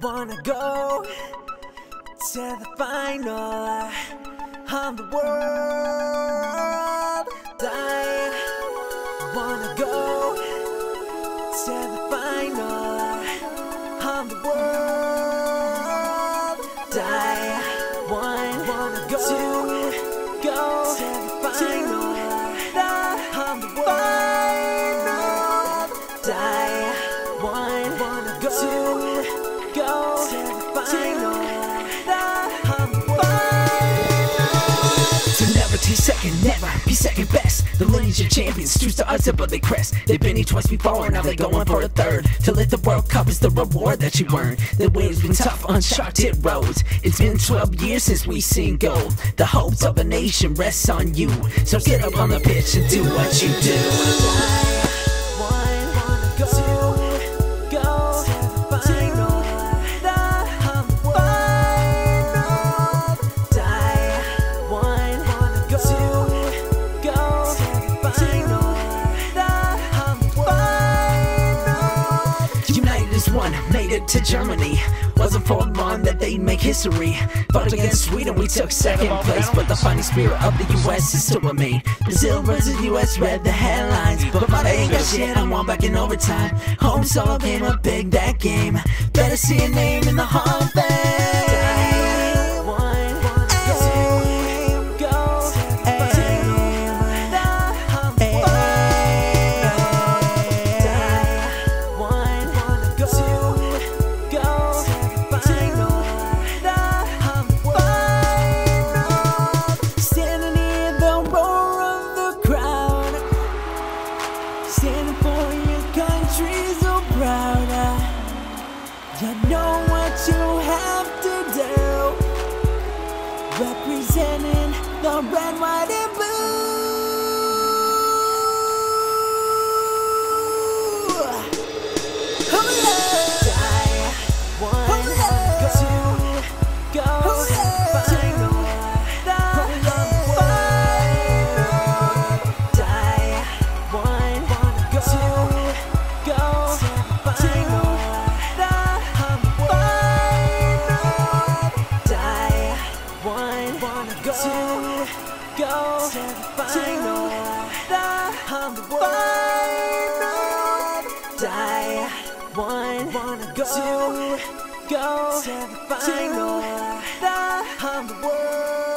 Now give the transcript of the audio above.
wanna go to the final of the world. I wanna go to the final of the world. I want, wanna go to go to the final the world. I want, wanna second, never be second best. The lineage of champions, true to us but they crest. They've been here twice before, and now they're going for a third. To lift the World Cup is the reward that you earn. The way's been tough, uncharted roads. It's been 12 years since we seen gold. The hopes of a nation rests on you. So get up on the pitch and do what you do. One, made it to Germany. Wasn't for long that they'd make history. Fought against Sweden, we took second place. But the fighting spirit of the US is still remain. Brazil versus US read the headlines. But my ain't got shit, I'm one back in overtime. Hope Solo came up big that game. Better see a name in the Hall of Fame. You know what you have to do, representing the red, white, and blue. Go to the final, of the world. I want, wanna go to go to the final of the world.